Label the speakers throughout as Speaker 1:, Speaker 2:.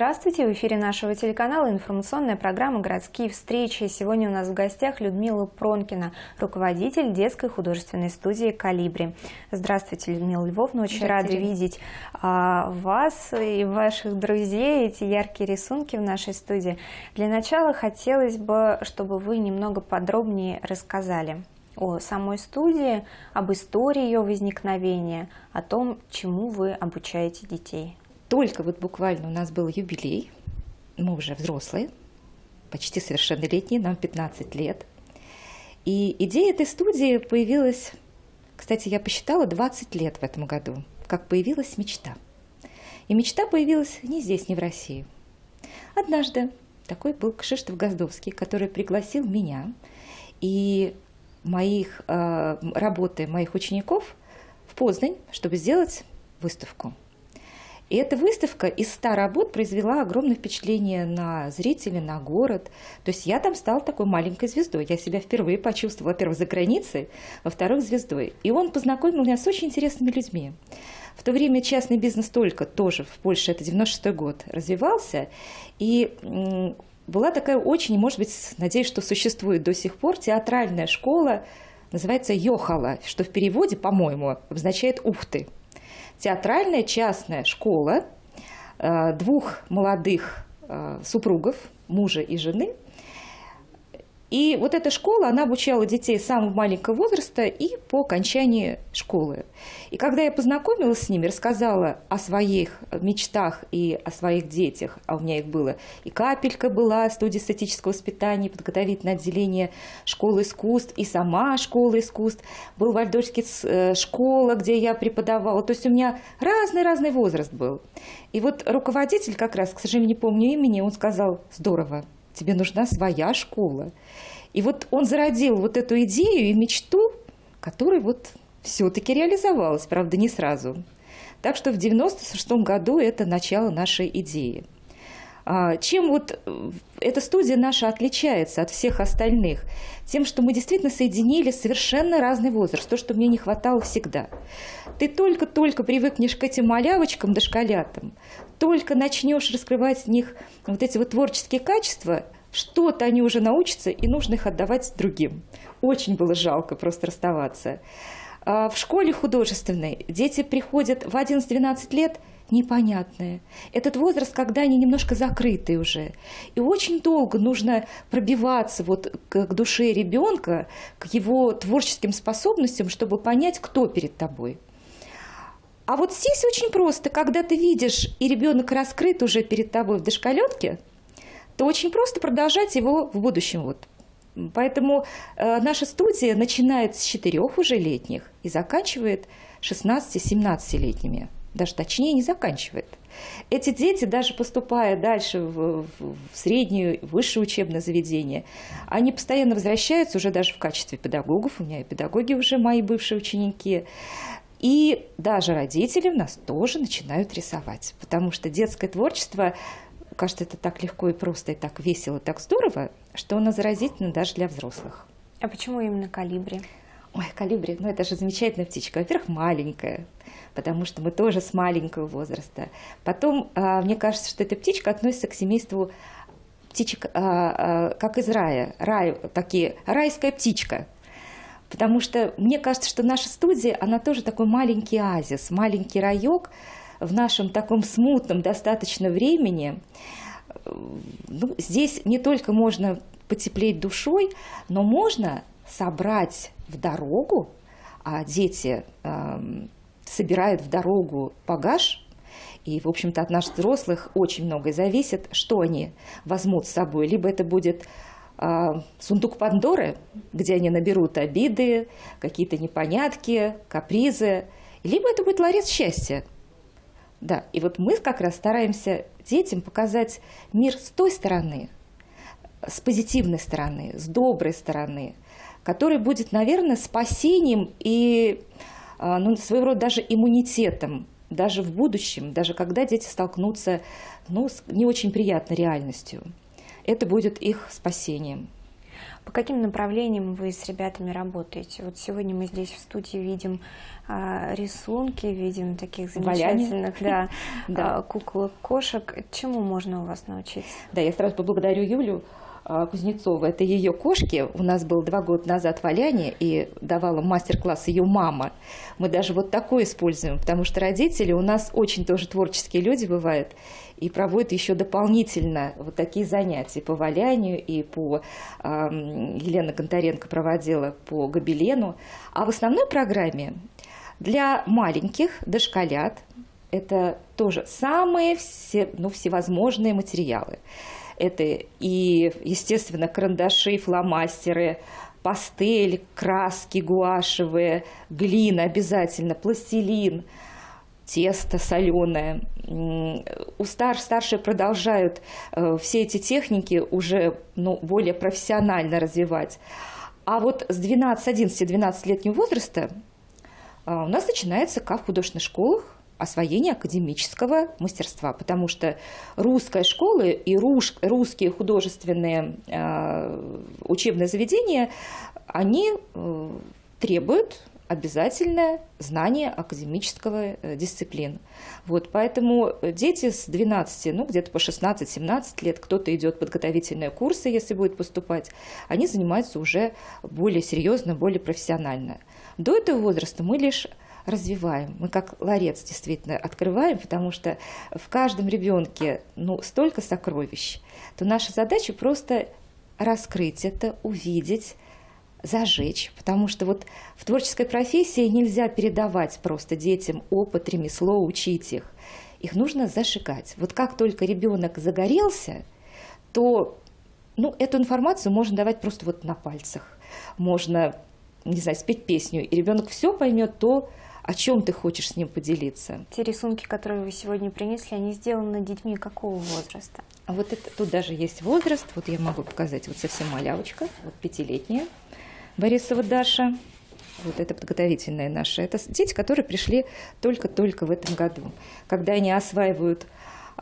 Speaker 1: Здравствуйте! В эфире нашего телеканала информационная программа «Городские встречи». Сегодня у нас в гостях Людмила Пронкина, руководитель детской художественной студии «Калибри». Здравствуйте, Людмила Львовна. Очень рада видеть а, вас и ваших друзей, эти яркие рисунки в нашей студии. Для начала хотелось бы, чтобы вы немного подробнее рассказали о самой студии, об истории ее возникновения, о том, чему вы обучаете детей
Speaker 2: только вот буквально у нас был юбилей, мы уже взрослые, почти совершеннолетние, нам 15 лет. И идея этой студии появилась, кстати, я посчитала 20 лет в этом году, как появилась мечта. И мечта появилась не здесь, не в России. Однажды такой был Кшиштов Газдовский, который пригласил меня и моих э, работы моих учеников в Познань, чтобы сделать выставку. И эта выставка из 100 работ произвела огромное впечатление на зрителей, на город. То есть я там стала такой маленькой звездой. Я себя впервые почувствовала, во-первых, за границей, во-вторых, звездой. И он познакомил меня с очень интересными людьми. В то время частный бизнес только тоже в Польше, это 96 год, развивался. И была такая очень, может быть, надеюсь, что существует до сих пор, театральная школа, называется «Йохала», что в переводе, по-моему, обозначает «ух ты» театральная частная школа э, двух молодых э, супругов, мужа и жены – и вот эта школа, она обучала детей с самого маленького возраста и по окончании школы. И когда я познакомилась с ними, рассказала о своих мечтах и о своих детях, а у меня их было, и капелька была, студия эстетического воспитания, подготовительное отделение школы искусств, и сама школа искусств, был Вальдорфский э, школа, где я преподавала. То есть у меня разный-разный возраст был. И вот руководитель как раз, к сожалению, не помню имени, он сказал, здорово, тебе нужна своя школа. И вот он зародил вот эту идею и мечту, которая вот все-таки реализовалась, правда, не сразу. Так что в 96 году это начало нашей идеи. А, чем вот э, эта студия наша отличается от всех остальных? Тем, что мы действительно соединили совершенно разный возраст, то, что мне не хватало всегда. Ты только-только привыкнешь к этим малявочкам, дошколятам, только начнешь раскрывать в них вот эти вот творческие качества, что-то они уже научатся, и нужно их отдавать другим. Очень было жалко просто расставаться. А в школе художественной дети приходят в 11-12 лет непонятные. Этот возраст, когда они немножко закрыты уже. И очень долго нужно пробиваться вот к, к душе ребенка, к его творческим способностям, чтобы понять, кто перед тобой. А вот здесь очень просто, когда ты видишь, и ребенок раскрыт уже перед тобой в дошкаленке, то очень просто продолжать его в будущем. Вот. Поэтому э, наша студия начинает с четырех уже летних и заканчивает 16-17-летними. Даже точнее не заканчивает. Эти дети, даже поступая дальше в, в среднее, высшее учебное заведение, они постоянно возвращаются уже даже в качестве педагогов. У меня и педагоги уже мои бывшие ученики. И даже родители у нас тоже начинают рисовать, потому что детское творчество, кажется, это так легко и просто, и так весело, так здорово, что оно заразительно даже для взрослых.
Speaker 1: А почему именно калибри?
Speaker 2: Ой, калибри, ну это же замечательная птичка. Во-первых, маленькая, потому что мы тоже с маленького возраста. Потом, а, мне кажется, что эта птичка относится к семейству птичек, а, а, как из рая. Рай, такие, райская птичка – Потому что мне кажется, что наша студия, она тоже такой маленький оазис, маленький райок в нашем таком смутном достаточно времени. Ну, здесь не только можно потеплеть душой, но можно собрать в дорогу, а дети э, собирают в дорогу багаж, и, в общем-то, от наших взрослых очень многое зависит, что они возьмут с собой. Либо это будет а, сундук Пандоры, где они наберут обиды, какие-то непонятки, капризы, либо это будет ларец счастья. Да, и вот мы как раз стараемся детям показать мир с той стороны, с позитивной стороны, с доброй стороны, который будет, наверное, спасением и ну, своего рода даже иммунитетом даже в будущем, даже когда дети столкнутся ну, с не очень приятной реальностью это будет их спасением.
Speaker 1: По каким направлениям вы с ребятами работаете? Вот сегодня мы здесь в студии видим а, рисунки, видим таких замечательных да, да. А, кукол кошек. Чему можно у вас научиться?
Speaker 2: Да, я сразу поблагодарю Юлю а, Кузнецова. Это ее кошки. У нас был два года назад валяние, и давала мастер-класс ее мама. Мы даже вот такой используем, потому что родители у нас очень тоже творческие люди бывают и проводят еще дополнительно вот такие занятия по валянию и по Елена Гонтаренко проводила по гобелену. А в основной программе для маленьких дошколят это тоже самые все, ну, всевозможные материалы. Это и, естественно, карандаши, фломастеры, пастель, краски гуашевые, глина обязательно, пластилин – тесто соленое. У стар, старшие продолжают э, все эти техники уже ну, более профессионально развивать. А вот с 12, 11, 12-летнего возраста э, у нас начинается, как в художественных школах, освоение академического мастерства, потому что русская школа и руш, русские художественные э, учебные заведения, они э, требуют обязательное знание академического э, дисциплины. Вот, поэтому дети с 12, ну где-то по 16-17 лет, кто-то идет подготовительные курсы, если будет поступать, они занимаются уже более серьезно, более профессионально. До этого возраста мы лишь развиваем. Мы как ларец действительно открываем, потому что в каждом ребенке ну, столько сокровищ, то наша задача просто раскрыть это, увидеть, зажечь, потому что вот в творческой профессии нельзя передавать просто детям опыт, ремесло, учить их. Их нужно зажигать. Вот как только ребенок загорелся, то ну, эту информацию можно давать просто вот на пальцах. Можно, не знаю, спеть песню, и ребенок все поймет то, о чем ты хочешь с ним поделиться.
Speaker 1: Те рисунки, которые вы сегодня принесли, они сделаны детьми какого возраста?
Speaker 2: А вот это, тут даже есть возраст, вот я могу показать, вот совсем малявочка, вот пятилетняя. Борисова Даша. Вот это подготовительные наши. Это дети, которые пришли только-только в этом году. Когда они осваивают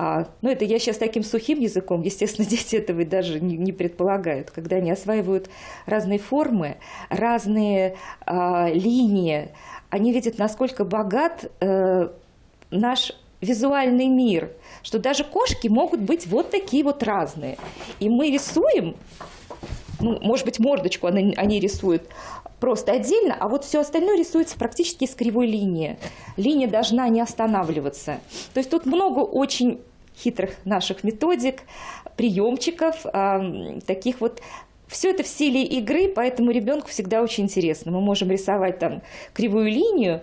Speaker 2: а, ну, это я сейчас таким сухим языком, естественно, дети этого даже не, не предполагают. Когда они осваивают разные формы, разные а, линии, они видят, насколько богат э, наш визуальный мир, что даже кошки могут быть вот такие вот разные. И мы рисуем ну, может быть, мордочку они, они рисуют просто отдельно, а вот все остальное рисуется практически с кривой линии. Линия должна не останавливаться. То есть тут много очень хитрых наших методик, приемчиков, таких вот все это в стиле игры, поэтому ребенку всегда очень интересно. Мы можем рисовать там кривую линию,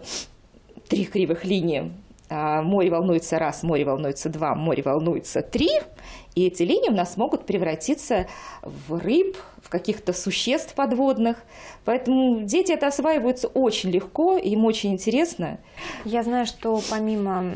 Speaker 2: три кривых линии, а, море волнуется раз, море волнуется два, море волнуется три, и эти линии у нас могут превратиться в рыб, в каких-то существ подводных. Поэтому дети это осваиваются очень легко, им очень интересно.
Speaker 1: Я знаю, что помимо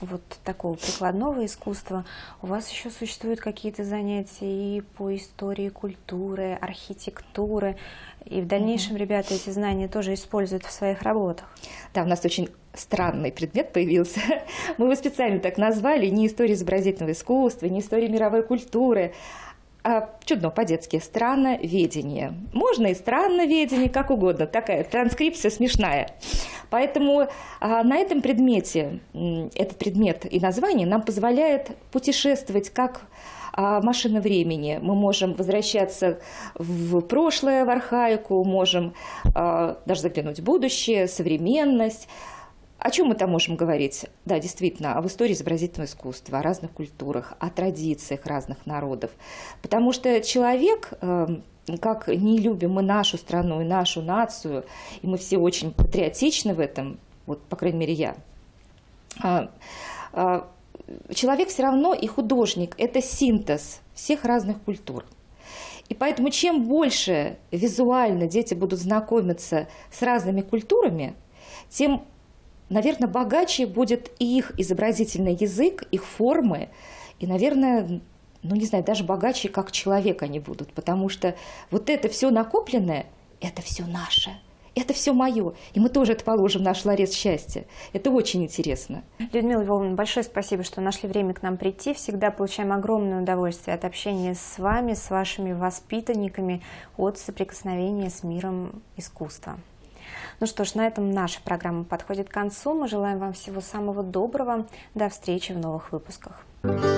Speaker 1: вот такого прикладного искусства, у вас еще существуют какие-то занятия и по истории культуры, архитектуры, и в дальнейшем угу. ребята эти знания тоже используют в своих работах.
Speaker 2: Да, у нас очень странный предмет появился. Мы его специально так назвали, не история изобразительного искусства, не история мировой культуры, чудно по-детски странноведение. Можно и странноведение, как угодно, такая транскрипция смешная. Поэтому а, на этом предмете, этот предмет и название нам позволяет путешествовать как а, машина времени. Мы можем возвращаться в прошлое, в архаику, можем а, даже заглянуть в будущее, современность. О чем мы там можем говорить? Да, действительно, об истории изобразительного искусства, о разных культурах, о традициях разных народов. Потому что человек, эм, как не любим мы нашу страну и нашу нацию, и мы все очень патриотичны в этом, вот, по крайней мере, я, а, а, человек все равно и художник – это синтез всех разных культур. И поэтому чем больше визуально дети будут знакомиться с разными культурами, тем наверное, богаче будет и их изобразительный язык, их формы, и, наверное, ну не знаю, даже богаче, как человек они будут, потому что вот это все накопленное, это все наше. это все мое, и мы тоже это положим в наш ларец счастья. Это очень интересно.
Speaker 1: Людмила Львовна, большое спасибо, что нашли время к нам прийти. Всегда получаем огромное удовольствие от общения с вами, с вашими воспитанниками, от соприкосновения с миром искусства. Ну что ж, на этом наша программа подходит к концу. Мы желаем вам всего самого доброго. До встречи в новых выпусках. thank you